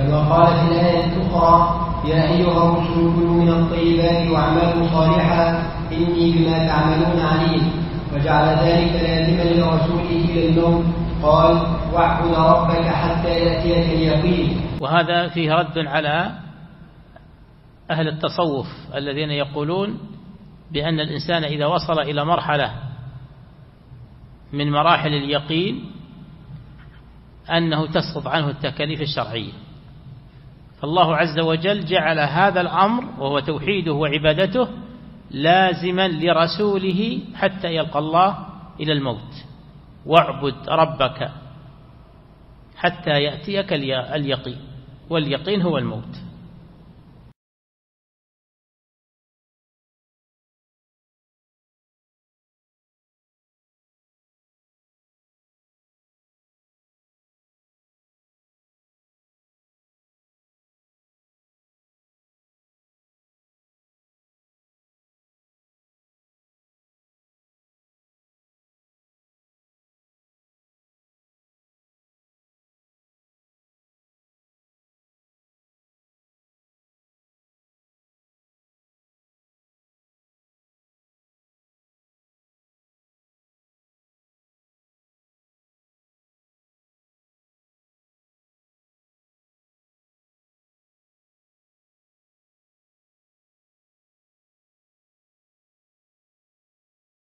كما قال في الآية الأخرى يا أيها الرسل كلوا من الطيبات واعملوا صالحا إني بما تعملون عليم. وجعل ذلك لازما لرسوله إلى الموت قال واعبد ربك حتى يأتيك اليقين. وهذا فيه رد على أهل التصوف الذين يقولون بأن الإنسان إذا وصل إلى مرحلة من مراحل اليقين أنه تسقط عنه التكاليف الشرعية. فالله عز وجل جعل هذا الأمر وهو توحيده وعبادته لازما لرسوله حتى يلقى الله إلى الموت. واعبد ربك حتى يأتيك اليقين واليقين هو الموت.